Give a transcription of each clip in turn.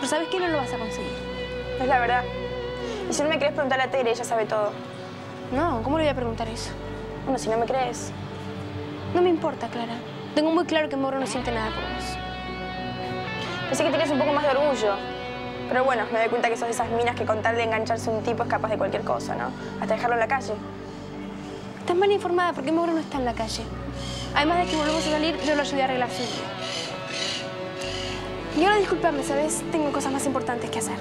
Pero ¿sabes qué? No lo vas a conseguir. Es la verdad. Y si no me querés preguntar a Tere, ella sabe todo. No, ¿cómo le voy a preguntar eso? Bueno, si no me crees. No me importa, Clara. Tengo muy claro que Mauro no siente nada por vos. Pensé que tenías un poco más de orgullo. Pero bueno, me doy cuenta que sos de esas minas que con tal de engancharse a un tipo es capaz de cualquier cosa, ¿no? Hasta dejarlo en la calle. Estás mal informada porque Mauro no está en la calle. Además de que volvemos a salir, yo lo ayudé a arreglar su vida. Y ahora discúlpame, ¿sabes? Tengo cosas más importantes que hacer.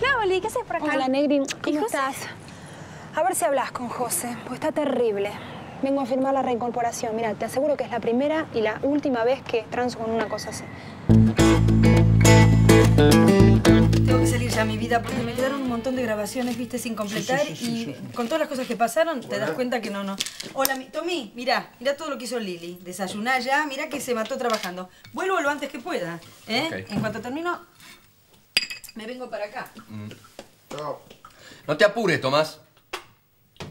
Hola, Oli, ¿qué haces por acá? Hola, Negri. ¿Cómo José? estás? A ver si hablas con José, pues está terrible. Vengo a firmar la reincorporación. Mira, te aseguro que es la primera y la última vez que transo con una cosa así. Tengo que salir ya, mi vida, porque me quedaron un montón de grabaciones, viste, sin completar. y con todas las cosas que pasaron, te das cuenta que no, no. Hola, mi- Tommy, mira, mira todo lo que hizo Lili. Desayuná ya, mira que se mató trabajando. Vuelvo lo antes que pueda, ¿eh? En cuanto termino, me vengo para acá. No te apures, Tomás.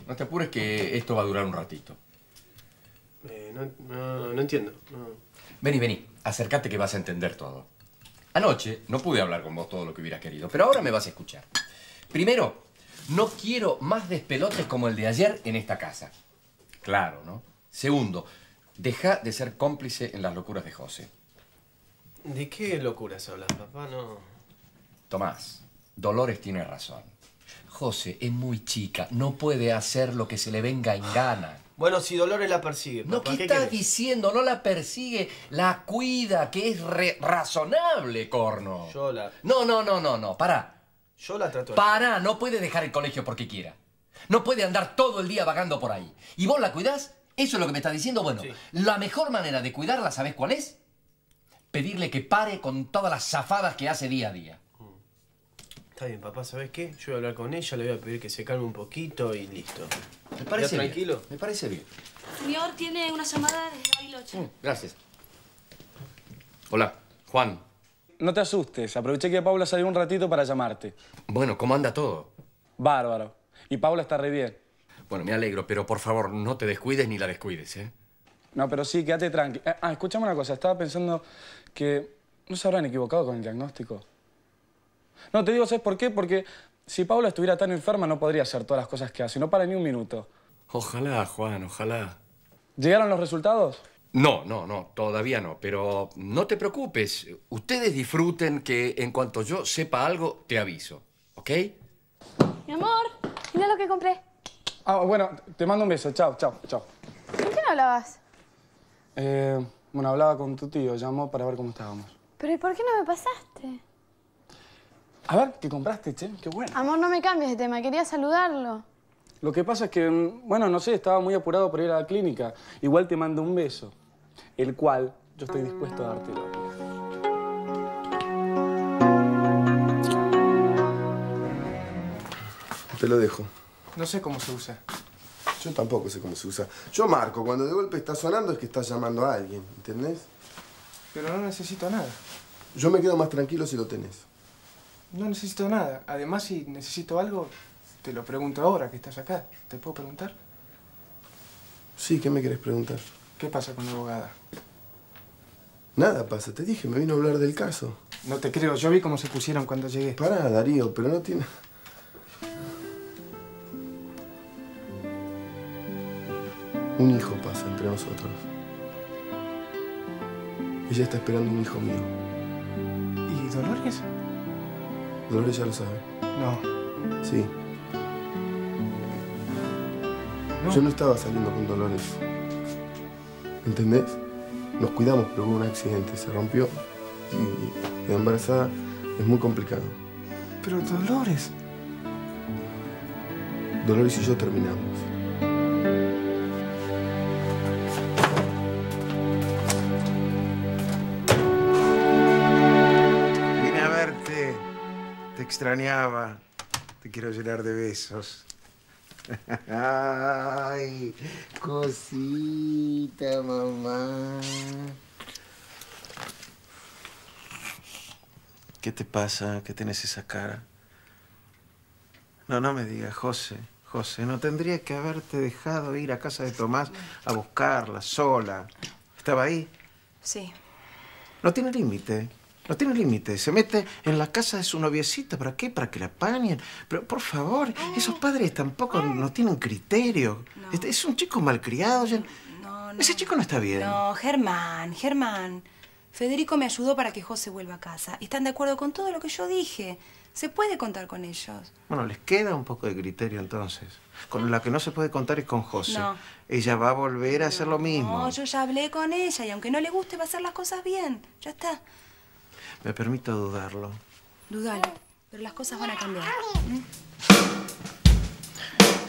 No te apures que esto va a durar un ratito. Eh, no, no, no entiendo. no. Vení, vení. Acércate que vas a entender todo. Anoche no pude hablar con vos todo lo que hubieras querido, pero ahora me vas a escuchar. Primero, no quiero más despelotes como el de ayer en esta casa. Claro, ¿no? Segundo, deja de ser cómplice en las locuras de José. ¿De qué locuras hablas, papá? No. Tomás, Dolores tiene razón. José es muy chica, no puede hacer lo que se le venga en gana. Bueno, si Dolores la persigue, No, ¿qué, ¿qué estás querés? diciendo? No la persigue, la cuida, que es re- razonable, corno. Yo la, No, no, no, no, no, pará. yo la trato. Pará, no puede dejar el colegio porque quiera. No puede andar todo el día vagando por ahí. ¿Y vos la cuidás? ¿Eso es lo que me estás diciendo? Bueno, Sí. la mejor manera de cuidarla, ¿sabés cuál es? Pedirle que pare con todas las zafadas que hace día a día. Está bien, papá, ¿sabes qué? Yo voy a hablar con ella, le voy a pedir que se calme un poquito y listo. ¿Me parece ¿Ya bien? tranquilo? Me parece bien. Señor, tiene una llamada desde Bariloche. Mm, Gracias. Hola, Juan. No te asustes, aproveché que Paula salió un ratito para llamarte. Bueno, ¿cómo anda todo? Bárbaro. Y Paula está re bien. Bueno, me alegro, pero por favor, no te descuides ni la descuides, ¿eh? No, pero sí, quédate tranqui. Eh, Ah, escúchame una cosa. Estaba pensando que no se habrán equivocado con el diagnóstico. No, te digo, ¿sabes por qué? Porque si Paula estuviera tan enferma no podría hacer todas las cosas que hace. No para ni un minuto. Ojalá, Juan, ojalá. ¿Llegaron los resultados? No, no, no, todavía no, pero no te preocupes. Ustedes disfruten que en cuanto yo sepa algo, te aviso, ¿ok? Mi amor, mira lo que compré. Ah, bueno, te mando un beso. Chao, chao, chao. ¿Con quién hablabas? Eh, bueno, hablaba con tu tío. Llamó para ver cómo estábamos. Pero ¿y por qué no me pasaste? A ver, ¿qué compraste, che? Qué bueno. Amor, no me cambies de tema. Quería saludarlo. Lo que pasa es que, mm, bueno, no sé, estaba muy apurado por ir a la clínica. Igual te mando un beso, el cual yo estoy dispuesto a dártelo. Te lo dejo. No sé cómo se usa. Yo tampoco sé cómo se usa. Yo marco, cuando de golpe está sonando es que estás llamando a alguien, ¿entendés? Pero no necesito nada. Yo me quedo más tranquilo si lo tenés. No necesito nada. Además, si necesito algo, te lo pregunto ahora que estás acá. ¿Te puedo preguntar? Sí, ¿qué me querés preguntar? ¿Qué pasa con la abogada? Nada pasa, te dije, me vino a hablar del caso. No te creo. Yo vi cómo se pusieron cuando llegué. Pará, Darío, pero no tiene... Un hijo pasa entre nosotros. Ella está esperando un hijo mío. ¿Y Dolores? Dolores ya lo sabe. No. Sí. Yo no estaba saliendo con Dolores. ¿Entendés? Nos cuidamos, pero hubo un accidente. Se rompió y quedó embarazada. Es muy complicado. Pero Dolores. Dolores y yo terminamos. Extrañaba. Te quiero llenar de besos. Ay, cosita, mamá. ¿Qué te pasa? ¿Qué tienes esa cara? No, no me digas, José. José, no tendría que haberte dejado ir a casa de Tomás a buscarla sola. ¿Estaba ahí? Sí. No tiene límite. No tiene límite. Se mete en la casa de su noviecita. ¿Para qué? Para que la apañen. Pero, por favor, esos padres tampoco no tienen criterio. Este- Es un chico malcriado. ya- No, no. Ese chico no está bien. No, Germán, Germán. Federico me ayudó para que José vuelva a casa. ¿Están de acuerdo con todo lo que yo dije? Se puede contar con ellos. Bueno, les queda un poco de criterio entonces. Con la que no se puede contar es con José. No. Ella va a volver a hacer lo mismo. No, yo ya hablé con ella y aunque no le guste va a hacer las cosas bien. Ya está. Me permito dudarlo. Dudalo. Pero las cosas van a cambiar.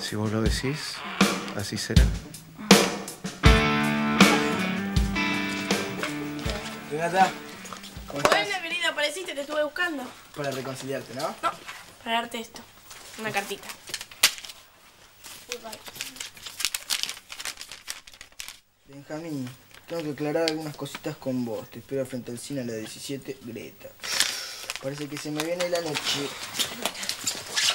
Si vos lo decís, así será. Renata, ¿cómo estás? Bueno, querida, apareciste, te estuve buscando. Para reconciliarte, ¿no? No, para darte esto. Una cartita. Benjamín, tengo que aclarar algunas cositas con vos. Te espero frente al cine a las 17, Greta. Parece que se me viene la noche.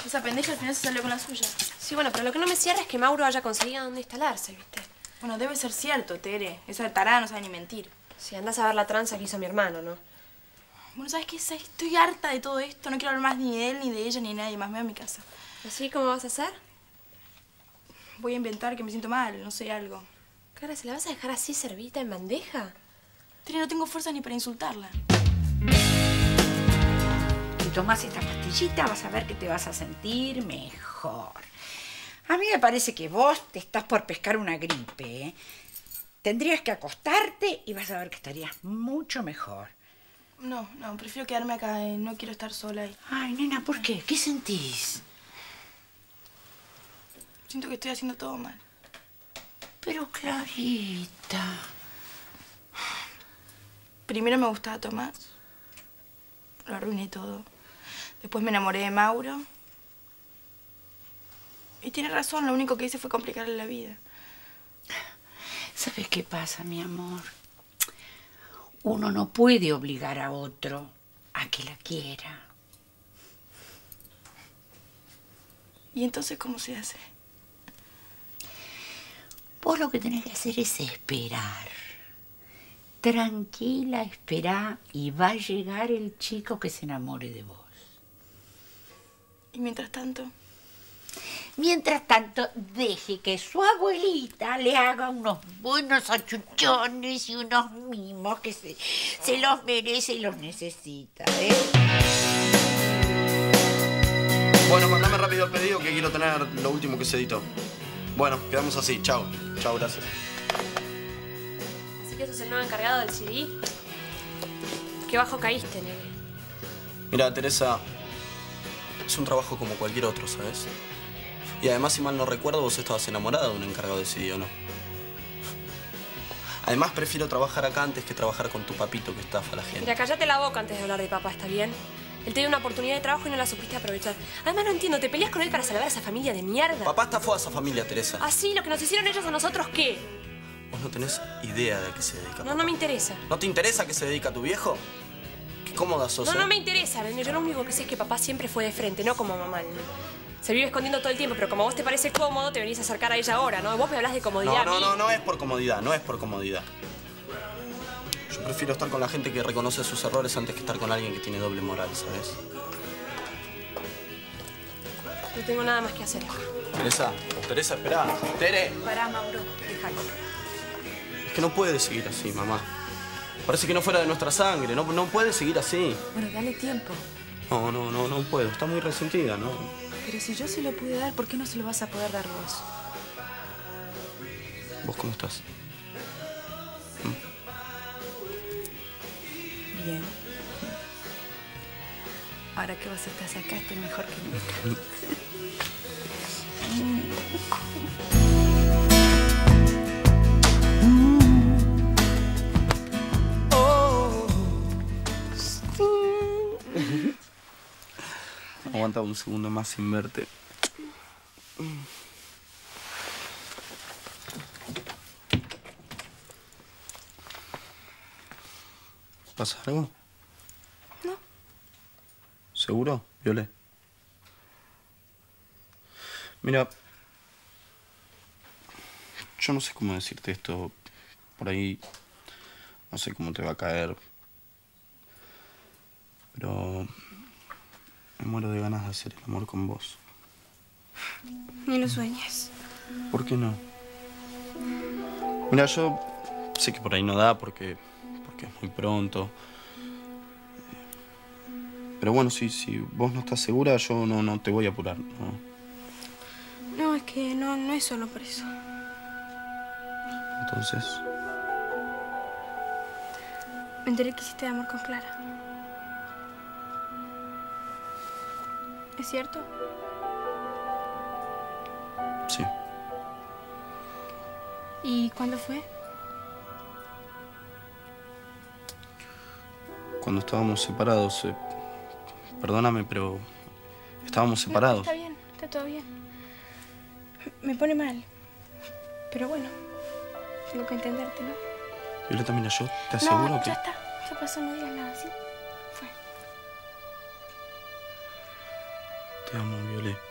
Esa pendeja al final se salió con la suya. Sí, bueno, pero lo que no me cierra es que Mauro haya conseguido dónde instalarse, ¿viste? Bueno, debe ser cierto, Tere. Esa tarada no sabe ni mentir. Si andás a ver la tranza que hizo mi hermano, ¿no? Bueno, ¿sabes qué? Estoy harta de todo esto. No quiero hablar más ni de él, ni de ella, ni de nadie más. Me voy a mi casa. ¿Así cómo vas a hacer? Voy a inventar que me siento mal, no sé, algo. Cara, ¿se la vas a dejar así servita en bandeja? Tere, no tengo fuerzas ni para insultarla. Si tomas esta pastillita vas a ver que te vas a sentir mejor. A mí me parece que vos te estás por pescar una gripe. ¿eh? Tendrías que acostarte y vas a ver que estarías mucho mejor. No, no, prefiero quedarme acá. eh, No quiero estar sola ahí. Ay, nena, ¿por qué? ¿Qué sentís? Siento que estoy haciendo todo mal. Pero Clarita. Primero me gustaba Tomás. Lo arruiné todo. Después me enamoré de Mauro. Y tiene razón, lo único que hice fue complicarle la vida. ¿Sabes qué pasa, mi amor? Uno no puede obligar a otro a que la quiera. ¿Y entonces cómo se hace? Vos lo que tenés que hacer es esperar. Tranquila, espera y va a llegar el chico que se enamore de vos. Y mientras tanto, Mientras tanto, deje que su abuelita le haga unos buenos achuchones y unos mimos que se, se los merece y los necesita, ¿eh? Bueno, mandame rápido el pedido que quiero tener lo último que se editó. Bueno, quedamos así. Chao. Chao, gracias. Así que sos el nuevo encargado del CD. Qué bajo caíste, nene. Mira, Teresa, es un trabajo como cualquier otro, ¿sabes? Y además, si mal no recuerdo, vos estabas enamorada de un encargado de CD, ¿o no? Además, prefiero trabajar acá antes que trabajar con tu papito que estafa a la gente. Mira, cállate la boca antes de hablar de papá, ¿está bien? Él te dio una oportunidad de trabajo y no la supiste aprovechar. Además, no entiendo, ¿te peleas con él para salvar a esa familia de mierda? Papá estafó a esa familia, Teresa. ¿Ah, sí? ¿Lo que nos hicieron ellos a nosotros qué? Vos no tenés idea de a qué se dedica. No, no me interesa. ¿No te interesa a qué se dedica tu viejo? Qué cómoda sos, No, ¿eh? no me interesa, nene. Yo lo único que sé es que papá siempre fue de frente, no como mamá. nene. Se vive escondiendo todo el tiempo, pero como a vos te parece cómodo, te venís a acercar a ella ahora, ¿no? Vos me hablas de comodidad. No, a no, mí. no, no es por comodidad, no es por comodidad. Prefiero estar con la gente que reconoce sus errores antes que estar con alguien que tiene doble moral, ¿sabes? No tengo nada más que hacer acá. Teresa, Teresa, espera. Tere, Pará, Mauro, déjalo. es que no puede seguir así, mamá. Parece que no fuera de nuestra sangre, no, no puede seguir así. Bueno, dale tiempo. No, no, no, no puedo. Está muy resentida, ¿no? Pero si yo se lo pude dar, ¿por qué no se lo vas a poder dar vos? ¿Vos cómo estás? Ahora que vos estás acá, estoy mejor que nunca. Aguanta un segundo más sin verte. ¿Pasa algo? No. ¿Seguro, Violé? Mira, yo no sé cómo decirte esto. Por ahí no sé cómo te va a caer. Pero me muero de ganas de hacer el amor con vos. Ni lo sueñes. ¿Por qué no? Mira, yo sé que por ahí no da porque, porque es muy pronto. Pero bueno, si, si vos no estás segura, yo no, no te voy a apurar. ¿no? No, es que no, no es solo por eso. Entonces, Me enteré que hiciste amor con Clara. ¿Es cierto? sí. ¿Y cuándo fue? Cuando estábamos separados, eh, perdóname, pero estábamos separados. Está bien, está todo bien. Me pone mal. Pero bueno, tengo que entenderte, ¿no? Violeta, mira, yo te aseguro no, que... ya está. Ya pasó, no digas nada, ¿sí? Fue. Te amo, Violet.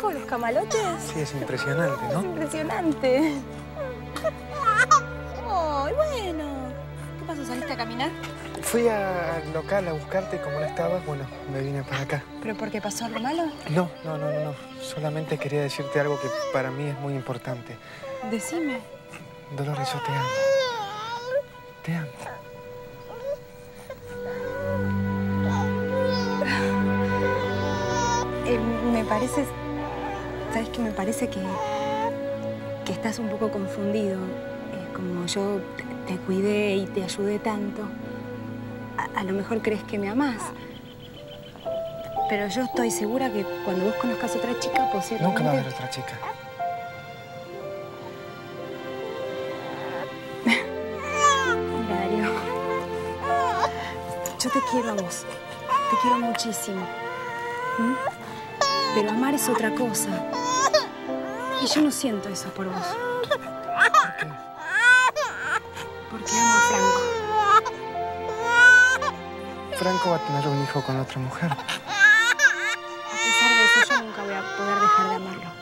¿Viste qué loco los camalotes? Sí, es impresionante, Es ¿no? impresionante. Ay, bueno. ¿Qué pasó? ¿Saliste a caminar? Fui al local a buscarte y como no estabas, bueno, me vine para acá. ¿Pero porque pasó algo malo? No, no, no, no, no. Solamente quería decirte algo que para mí es muy importante. Decime. Dolores, yo te amo. Te amo. Eh, me parece... ¿Sabes qué? Me parece que... que estás un poco confundido. Eh, como yo te, te cuidé y te ayudé tanto, a, a lo mejor crees que me amás. Pero yo estoy segura que cuando vos conozcas otra chica, posiblemente... Nunca va a haber otra chica. Mira, Darío. Yo te quiero a vos. Te quiero muchísimo. ¿Mm? Pero amar es otra cosa. Y yo no siento eso por vos. Porque amo a Franco. Franco va a tener un hijo con otra mujer. A pesar de eso, yo nunca voy a poder dejar de amarlo.